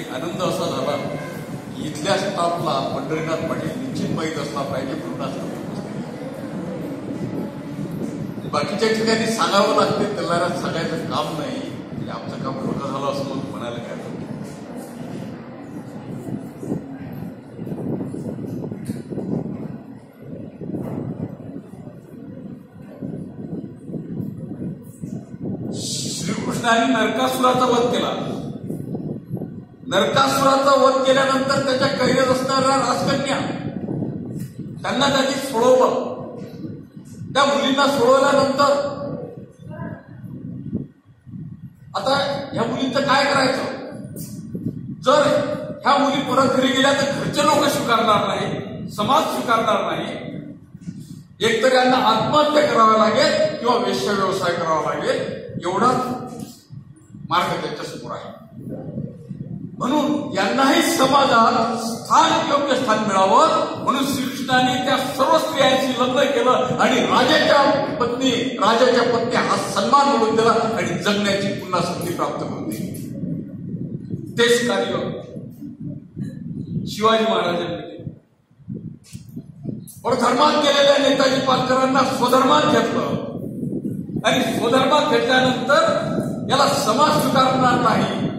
एक आनंद असा झाला. की इथल्या स्टाफला पंढरीनाथ पाटील निश्चित माहीत असला पाहिजे म्हणून आज बाकीच्या ठिकाणी सांगावं लागते त्याला सांगायचं काम नाही. म्हणजे आमचं काम खोटं झालं असं मग म्हणायला काय श्रीकृष्णाने नरकासुराचा वध केला. नरकासुराचा वध केल्यानंतर त्याच्या कैदेत असणाऱ्या राजकन्या त्यांना त्यांनी सोडवलं. त्या मुलींना सोडवल्यानंतर आता ह्या मुलींचं काय करायचं? जर ह्या मुली परत घरी गेल्या तर घरचे लोक स्वीकारणार नाही समाज स्वीकारणार नाही. एकतर यांना आत्महत्या करावी लागेल किंवा वेश्य व्यवसाय करावा लागेल एवढाच मार्ग त्यांच्यासमोर आहे. म्हणून यांनाही समाजात स्थान योग्य स्थान मिळावं. म्हणून श्रीकृष्णाने त्या सर्व स्त्रियांशी लग्न केलं आणि राजाच्या पत्नी राजाच्या पत्नी हा सन्मान मिळवून दिला आणि जगण्याची पुन्हा संधी प्राप्त करून दिली. तेच कार्य शिवाजी महाराजांनी पण धर्मात गेलेल्या नेताजी पालकरांना स्वधर्मात घेतलं. आणि स्वधर्मात घेतल्यानंतर याला समाज स्वीकारणार नाही.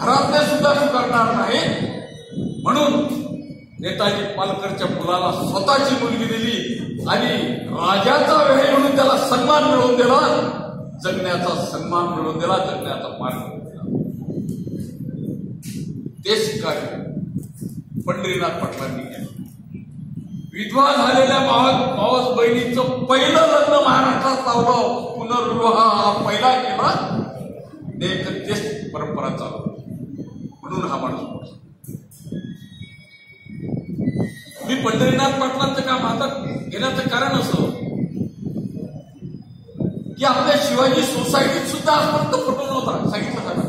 घरातले सुद्धा स्वीकारणार नाही म्हणून नेताजी पालकरच्या मुलाला स्वतःची मुलगी दिली आणि राजाचा वेळ म्हणून त्याला सन्मान मिळवून दिला. जगण्याचा सन्मान मिळवून दिला जगण्याचा मान मिळवून दिला. तेच कार्य पंढरीनाथ पाटलांनी केलं. विधवा झालेल्या मावस मावस बहिणीचं पहिलं लग्न महाराष्ट्रात लावलं. पुनर्विवाह हा पहिला केला. एक तेच परंपरा चालू. म्हणून हा माणूस मी पंढरीनाथ पाटलांचं काम हातात घेण्याचं कारण असं की आपल्या शिवाजी सोसायटीत सुद्धा आजपर्यंत फोटो नव्हता सांगितलं का?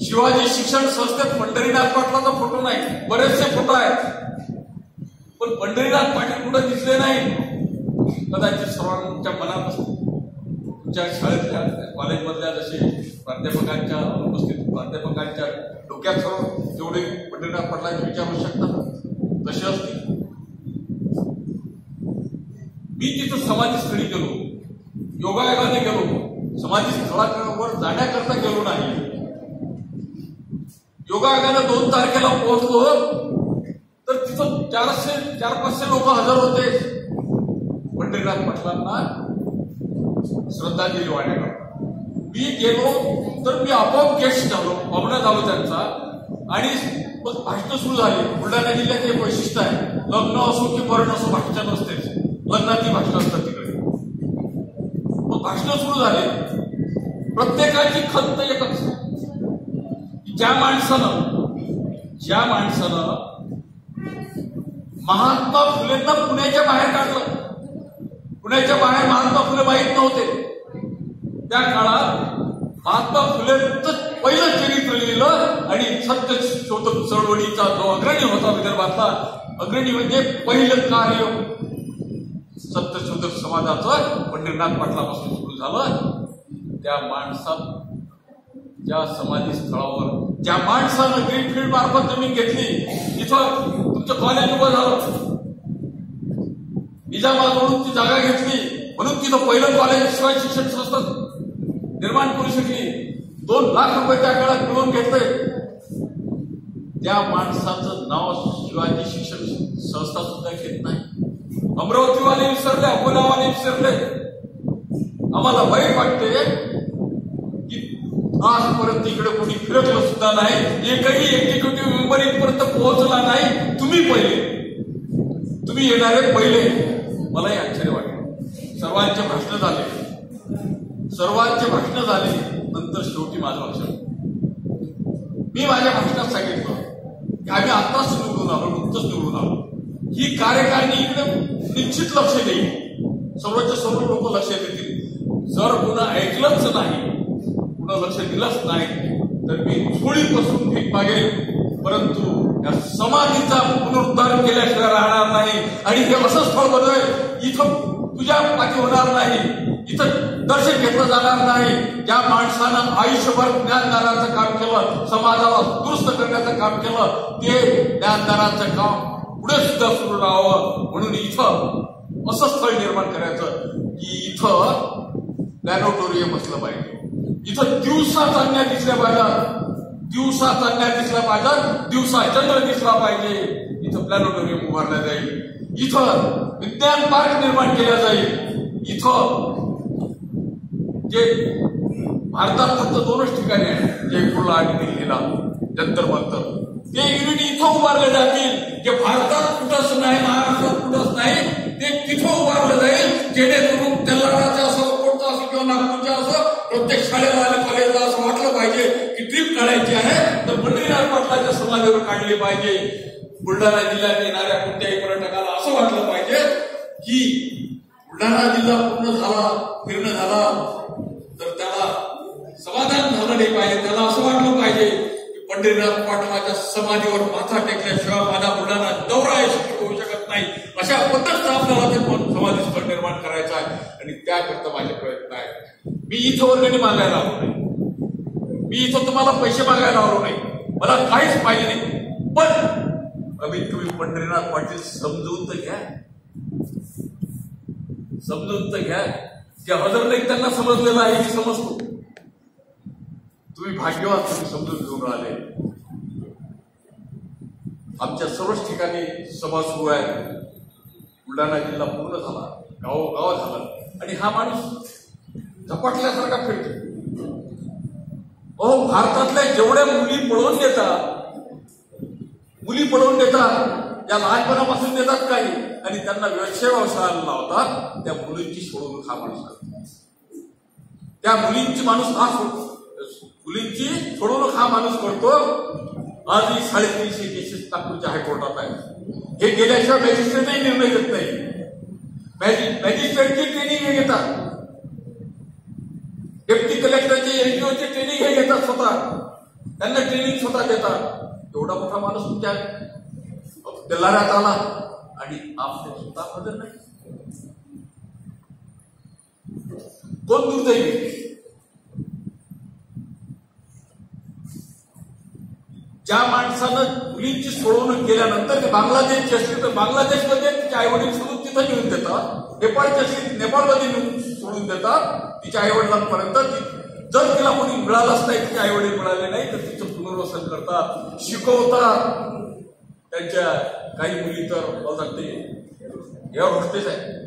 शिवाजी शिक्षण संस्थेत पंढरीनाथ पाटलाचा फोटो नाही बरेचसे फोटो आहेत. पण पंढरीनाथ पाटील कुठं दिसले नाही? कदाचित सर्वांच्या मनात असते. तुमच्या शाळेतल्या कॉलेजमधल्या जसे प्राध्यापकांच्या उपस्थित त्यांच्या डोक्यात सर्व जेवढे पंढरीनाथ पाटलांचे विचारू शकतात तसे असतील. मी तिथं समाधीस्थळी गेलो. योगायोगाने गेलो. समाधी स्थळावर जाण्याकरता गेलो नाही. योगायोगाने दोन तारखेला पोहोचलो. तर तिथं चारशे चार पाचशे लोक हजर होते. पंढरीनाथ पाटलांना श्रद्धांजली वाहण्याकरता मी गेलो तर मी आपोआप गेस्ट झालो. पाहुणा झालो त्यांचा आणि मग सुरू झाली. बुलढाणा जिल्ह्यात एक वैशिष्ट्य आहे. लग्न असो की मरण असो भाषण नसतेच लग्नाची भाषण असतात तिकडे. मग भाषण सुरू झाले. प्रत्येकाची खंत एकच. ज्या माणसानं ज्या माणसानं महात्मा फुलेंना पुण्याच्या बाहेर काढलं. पुण्याच्या बाहेर महात्मा फुले माहीत नव्हते. त्या काळात महात्मा फुलेंचं पहिलं चरित्र लिहिलं आणि सत्य शोधक चळवळीचा जो अग्रणी होता विदर्भातला अग्रणी म्हणजे पहिलं कार्य. सत्यशोधक समाजाचं पंढरीनाथ पाटलापासून सुरू झालं. त्या माणसात ज्या समाधी स्थळावर ज्या माणसानं ग्रीनफील्ड मार्फत जमीन घेतली तिथं तुमचं कॉलेज उभं झालं. निजामाजवळून ती जागा घेतली. म्हणून तिथं पहिलं कॉलेज शिवाय शिक्षण संस्था निर्माण करू शकली. दोन लाख रुपये त्या काळात मिळवून घेतले त्या माणसाचं नाव शिवाजी शिक्षण संस्था सुद्धा घेत नाही. अमरावतीवाले विसरले अकोलावाले विसरले. आम्हाला वाईट वाटते की आजपर्यंत इकडे कोणी फिरकलं सुद्धा नाही एकही एक्झिक्युटिव्ह मेंबर इथपर्यंत पोहोचला नाही. तुम्ही पहिले. तुम्ही येणारे पहिले. मलाही आश्चर्य वाटलं. सर्वांचे प्रश्न झाले. सर्वांचे प्रश्न झाले नंतर शेवटी माझं लक्षात मी माझ्या भाषणात सांगितलं की आम्ही आत्ताच निवडून आलो नुकतंच निवडून आलो. ही कार्यकारिणी इकडे निश्चित लक्ष देईल. सर्वच्या सर्व लोक लक्ष देतील. जर कुणा ऐकलंच नाही कुणा लक्ष दिलंच नाही तर मी झोळीपासून भीक मागेल. परंतु या समाधीचा पुनरुद्धार केल्याशिवाय राहणार नाही. आणि हे असंच फळ बनवेल इथं तुझ्या पाठी होणार नाही. इथं दर्शन घेतलं जाणार नाही. ज्या माणसानं आयुष्यभर ज्ञानदानाचं काम केलं समाजाला दुरुस्त करण्याचं काम केलं. ते ज्ञानदानाचं काम पुढे सुद्धा सुरू राहावं म्हणून इथं असं स्थळ निर्माण करायचं. की इथं प्लॅनोटोरियम असलं पाहिजे. इथं दिवसा चांगल्या दिसल्या पाहिजे. दिवसा चांगल्या दिसल्या पाहिजे. दिवसा चंद्र दिसला पाहिजे इथं प्लॅनोटोरियम उभारलं जाईल. इथं विज्ञान पार्क निर्माण केलं जाईल. इथं जे भारतात फक्त दोनच ठिकाणी आहे जयपूरला आणि दिल्लीला. जंतर मंतर. ते युनिट इथं उभारले जातील. जे भारतात कुठंच नाही महाराष्ट्रात कुठंच नाही ते तिथं उभारलं जाईल. जेणेकरून तेलंगणाचं असो कोणतं असो किंवा नागपूरचं असो प्रत्येक शाळेला आणि कॉलेजला असं वाटलं पाहिजे की ट्रीप काढायची आहे. तर पंढरीनाथ पाटलाच्या समाधीवर काढली पाहिजे. बुलढाणा जिल्ह्यात येणाऱ्या कोणत्याही पर्यटकाला असं वाटलं पाहिजे की बुलढाणा जिल्हा पूर्ण झाला फिरणं झाला तर त्याला समाधान झालं नाही पाहिजे त्याला असं वाटलं पाहिजे की पंढरीनाथ पाटलाच्या समाधीवर माथा टेकल्याशिवाय माझा बुलढाणा दौरा यशस्वी होऊ शकत नाही. अशा पद्धतीचा आपल्याला ते पण समाधी स्थळ निर्माण करायचं आहे आणि त्याकरता माझे प्रयत्न आहेत. मी इथं वर्गणी मागायला आलो नाही. मी इथं तुम्हाला पैसे मागायला आलो नाही. मला काहीच पाहिजे नाही. पण कमीत कमी पंढरीनाथ पाटील समजून तर घ्या. समजून तर घ्या. की हजर नाही त्यांना समजलेलं आहे मी समजतो. तुम्ही भाग्यवान तुम्ही समजून घेऊन राहिले. आमच्या सर्वच ठिकाणी सभा सुरू आहे बुलढाणा जिल्हा पूर्ण झाला गावोगाव झाला. आणि हा माणूस झपाटल्यासारखा फिरतो. अहो भारतातल्या जेवढ्या मुली पळवून देतात मुली पळवून देतात त्या लहानपणापासून देतात काही. आणि त्यांना व्यवसाय व्यवसायाला लावतात त्या मुलींची सोडून हा माणूस त्या मुलींची माणूस हा मुलींची सोडवणूक हा माणूस करतो. आजही साडेतीनशे केसेस नागपूरच्या हायकोर्टात आहे हे गेल्याशिवाय मॅजिस्ट्रेटही निर्णय घेत नाही. मॅजिस्ट्रेटची ट्रेनिंग हे घेतात. डेप्टी कलेक्टरचे एनजीओची ट्रेनिंग हे घेतात स्वतः. त्यांना ट्रेनिंग स्वतः देतात. एवढा मोठा माणूस तुमच्या तेलाऱ्यात आला आणि आपले स्वतः बदल नाही. कोण दुर्दैवी? ज्या माणसानं मुलींची सोडवणूक केल्यानंतर ते बांगलादेशची असले तर बांगलादेशमध्ये तिचे आई वडील सोडून तिथं नेऊन देतात. नेपाळचे असले नेपाळमध्ये नेऊन सोडून देतात. तिच्या आई वडिलांपर्यंत जर तिला कोणी मिळालंच नाही तिचे आई वडील मिळाले नाही तर तिचं पुनर्वसन करतात शिकवतात. त्यांच्या काही मुली तर बोलतात ते या गोष्टीच आहे.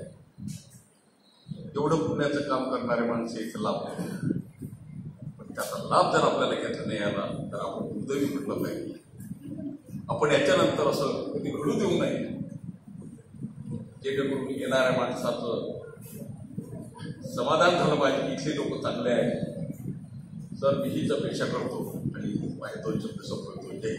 एवढं पुण्याचं काम करणारे माणसे इथं लाभ पण त्याचा लाभ जर आपल्याला घेता नाही आला तर आपण दुर्दैवी म्हटलं पाहिजे आपण याच्यानंतर असं कधी घडू देऊ नये. जेणेकरून येणाऱ्या माणसाचं समाधान झालं पाहिजे इथले लोक चांगले आहेत. सर मी हीच अपेक्षा करतो आणि माझे दोन शब्द संपवतो जय